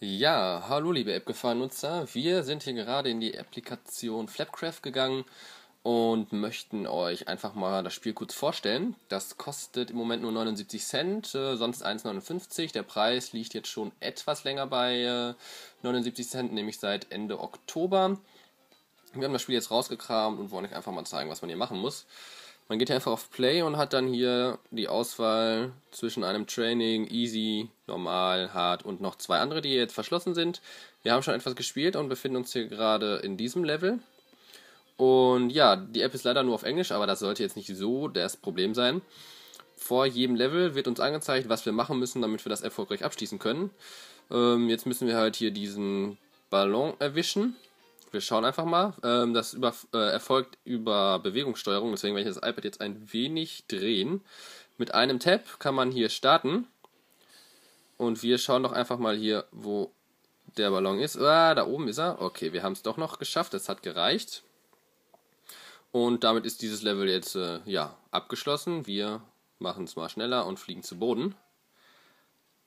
Ja, hallo liebe AppGefahren-Nutzer. Wir sind hier gerade in die Applikation Flapcraft gegangen und möchten euch einfach mal das Spiel kurz vorstellen. Das kostet im Moment nur 79 Cent, äh, sonst 1,59. Der Preis liegt jetzt schon etwas länger bei äh, 79 Cent, nämlich seit Ende Oktober. Wir haben das Spiel jetzt rausgekramt und wollen euch einfach mal zeigen, was man hier machen muss. Man geht hier einfach auf Play und hat dann hier die Auswahl zwischen einem Training, Easy, Normal, Hard und noch zwei andere, die jetzt verschlossen sind. Wir haben schon etwas gespielt und befinden uns hier gerade in diesem Level. Und ja, die App ist leider nur auf Englisch, aber das sollte jetzt nicht so das Problem sein. Vor jedem Level wird uns angezeigt, was wir machen müssen, damit wir das erfolgreich abschließen können. Ähm, jetzt müssen wir halt hier diesen Ballon erwischen wir schauen einfach mal. Ähm, das über, äh, erfolgt über Bewegungssteuerung, deswegen werde ich das iPad jetzt ein wenig drehen. Mit einem Tab kann man hier starten. Und wir schauen doch einfach mal hier, wo der Ballon ist. Ah, da oben ist er. Okay, wir haben es doch noch geschafft. Es hat gereicht. Und damit ist dieses Level jetzt äh, ja, abgeschlossen. Wir machen es mal schneller und fliegen zu Boden.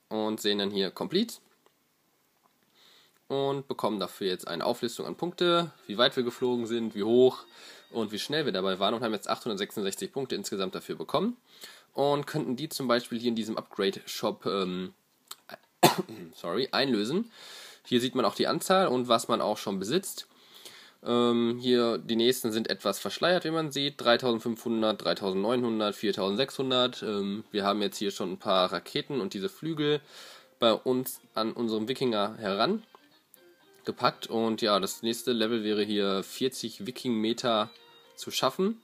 Und sehen dann hier Complete und bekommen dafür jetzt eine Auflistung an Punkte, wie weit wir geflogen sind, wie hoch und wie schnell wir dabei waren und haben jetzt 866 Punkte insgesamt dafür bekommen und könnten die zum Beispiel hier in diesem Upgrade-Shop ähm, sorry, einlösen. Hier sieht man auch die Anzahl und was man auch schon besitzt. Ähm, hier die nächsten sind etwas verschleiert, wie man sieht. 3500, 3900, 4600. Ähm, wir haben jetzt hier schon ein paar Raketen und diese Flügel bei uns an unserem Wikinger heran gepackt. Und ja, das nächste Level wäre hier 40 Viking-Meter zu schaffen.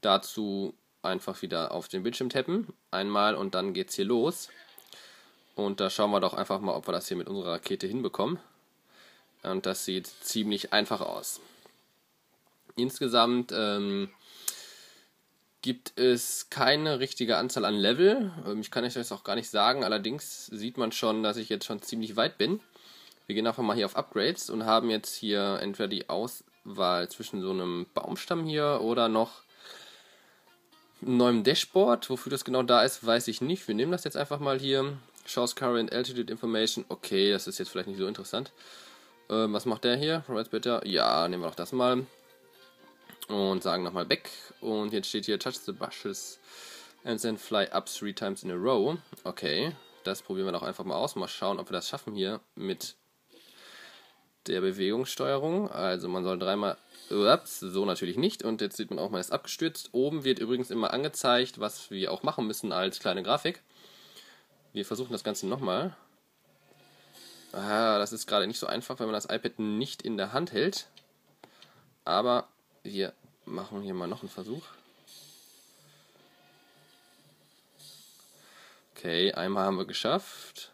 Dazu einfach wieder auf den Bildschirm tappen. Einmal und dann geht's hier los. Und da schauen wir doch einfach mal, ob wir das hier mit unserer Rakete hinbekommen. Und das sieht ziemlich einfach aus. Insgesamt ähm, gibt es keine richtige Anzahl an Level. Ähm, ich kann euch das auch gar nicht sagen. Allerdings sieht man schon, dass ich jetzt schon ziemlich weit bin. Wir gehen einfach mal hier auf Upgrades und haben jetzt hier entweder die Auswahl zwischen so einem Baumstamm hier oder noch einem neuen Dashboard. Wofür das genau da ist, weiß ich nicht. Wir nehmen das jetzt einfach mal hier. Shows Current Altitude Information. Okay, das ist jetzt vielleicht nicht so interessant. Ähm, was macht der hier? Provides better. Ja, nehmen wir doch das mal. Und sagen nochmal back. Und jetzt steht hier Touch the bushes and then fly up three times in a row. Okay, das probieren wir doch einfach mal aus. Mal schauen, ob wir das schaffen hier mit der Bewegungssteuerung. Also man soll dreimal, ups, so natürlich nicht. Und jetzt sieht man auch, man ist abgestürzt. Oben wird übrigens immer angezeigt, was wir auch machen müssen als kleine Grafik. Wir versuchen das Ganze nochmal. Ah, das ist gerade nicht so einfach, wenn man das iPad nicht in der Hand hält. Aber wir machen hier mal noch einen Versuch. Okay, einmal haben wir geschafft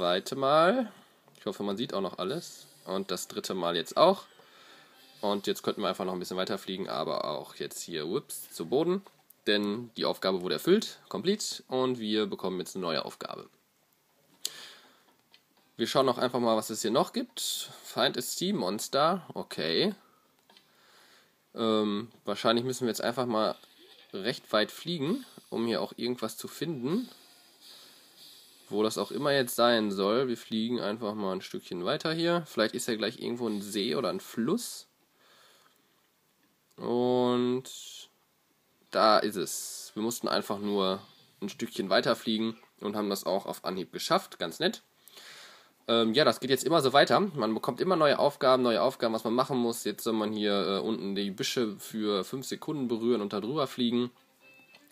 zweite Mal. Ich hoffe, man sieht auch noch alles. Und das dritte Mal jetzt auch. Und jetzt könnten wir einfach noch ein bisschen weiter fliegen, aber auch jetzt hier, whoops, zu Boden. Denn die Aufgabe wurde erfüllt, complete. Und wir bekommen jetzt eine neue Aufgabe. Wir schauen noch einfach mal, was es hier noch gibt. Find a Sea Monster. Okay. Ähm, wahrscheinlich müssen wir jetzt einfach mal recht weit fliegen, um hier auch irgendwas zu finden wo das auch immer jetzt sein soll. Wir fliegen einfach mal ein Stückchen weiter hier. Vielleicht ist ja gleich irgendwo ein See oder ein Fluss. Und da ist es. Wir mussten einfach nur ein Stückchen weiter fliegen und haben das auch auf Anhieb geschafft. Ganz nett. Ähm, ja, das geht jetzt immer so weiter. Man bekommt immer neue Aufgaben, neue Aufgaben, was man machen muss. Jetzt soll man hier äh, unten die Büsche für 5 Sekunden berühren und da drüber fliegen.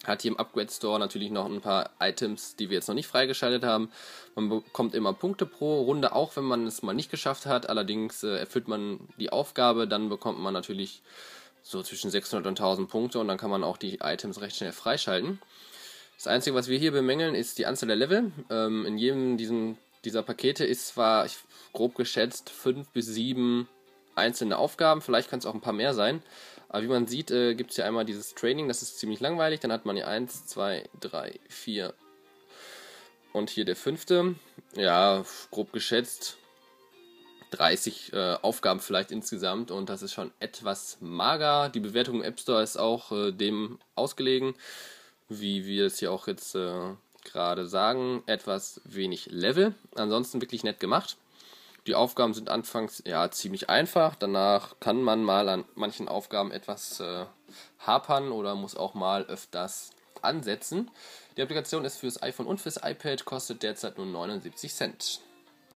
Hat hier im Upgrade Store natürlich noch ein paar Items, die wir jetzt noch nicht freigeschaltet haben. Man bekommt immer Punkte pro Runde, auch wenn man es mal nicht geschafft hat. Allerdings äh, erfüllt man die Aufgabe, dann bekommt man natürlich so zwischen 600 und 1000 Punkte und dann kann man auch die Items recht schnell freischalten. Das Einzige, was wir hier bemängeln, ist die Anzahl der Level. Ähm, in jedem diesen, dieser Pakete ist zwar ich, grob geschätzt 5 bis 7 einzelne Aufgaben, vielleicht kann es auch ein paar mehr sein. Aber wie man sieht, äh, gibt es hier einmal dieses Training, das ist ziemlich langweilig. Dann hat man hier 1, 2, 3, 4 und hier der fünfte. Ja, grob geschätzt 30 äh, Aufgaben vielleicht insgesamt und das ist schon etwas mager. Die Bewertung im App Store ist auch äh, dem ausgelegen, wie wir es hier auch jetzt äh, gerade sagen, etwas wenig Level. Ansonsten wirklich nett gemacht. Die Aufgaben sind anfangs ja ziemlich einfach. Danach kann man mal an manchen Aufgaben etwas äh, hapern oder muss auch mal öfters ansetzen. Die Applikation ist fürs iPhone und fürs iPad, kostet derzeit nur 79 Cent.